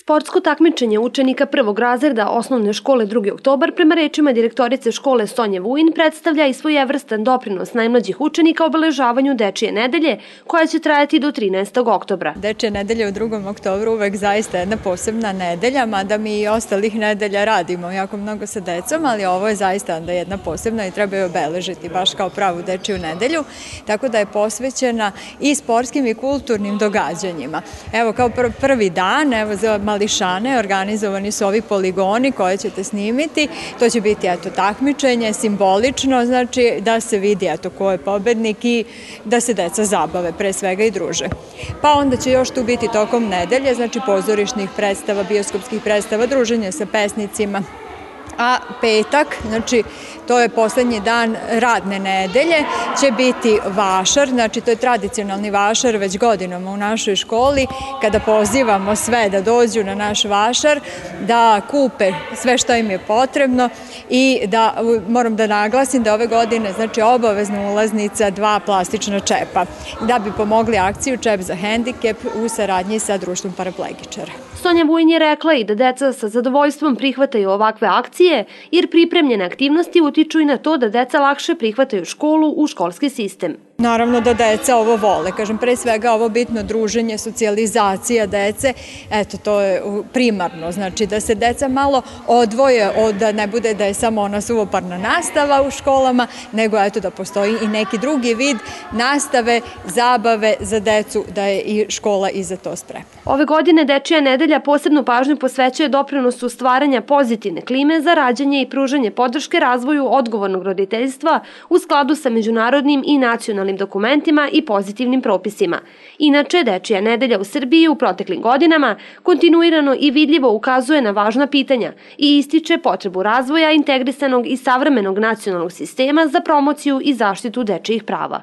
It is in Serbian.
Sportsko takmičenje učenika prvog razreda osnovne škole 2. oktobar prema rečima direktorice škole Sonje Vujin predstavlja i svojevrstan doprinos najmlađih učenika obeležavanju Dečije nedelje koja će trajati do 13. oktobra. Dečije nedelje u 2. oktobru uvek zaista jedna posebna nedelja, mada mi i ostalih nedelja radimo jako mnogo sa decom, ali ovo je zaista onda jedna posebna i treba je obeležiti baš kao pravu Dečiju nedelju, tako da je posvećena i sportskim i kulturnim događanjima. Evo kao prvi dan, evo za mališane organizovani su ovi poligoni koje ćete snimiti. To će biti eto takmičenje, simbolično, znači da se vidi eto ko je pobednik i da se deca zabave pre svega i druže. Pa onda će još tu biti tokom nedelje, znači pozorišnih predstava, bioskopskih predstava, druženje sa pesnicima, a petak, znači to je poslednji dan radne nedelje, će biti vašar, znači to je tradicionalni vašar već godinama u našoj školi, kada pozivamo sve da dođu na naš vašar, da kupe sve što im je potrebno i da moram da naglasim da ove godine znači obavezna ulaznica dva plastična čepa, da bi pomogli akciju Čep za hendikep u saradnji sa društvom paraplegičara. Sonja Vujin je rekla i da deca sa zadovoljstvom prihvataju ovakve akcije, jer pripremljene aktivnosti utiču i na to da deca lakše prihvataju školu u školski sistem. Naravno da deca ovo vole, kažem pre svega ovo bitno druženje, socijalizacija dece, eto to je primarno, znači da se deca malo odvoje od da ne bude da je samo ona suvoparna nastava u školama, nego eto da postoji i neki drugi vid nastave, zabave za decu, da je i škola i za to spremna. Ove godine Dečija nedelja posebnu pažnju posvećuje doprinosu stvaranja pozitivne klime za rađanje i pružanje podrške razvoju odgovornog roditeljstva u skladu sa međunarodnim i nacionalnim nacionalnim dokumentima i pozitivnim propisima. Inače, Dečija nedelja u Srbiji u proteklim godinama kontinuirano i vidljivo ukazuje na važna pitanja i ističe potrebu razvoja integrisanog i savremenog nacionalnog sistema za promociju i zaštitu dečijih prava.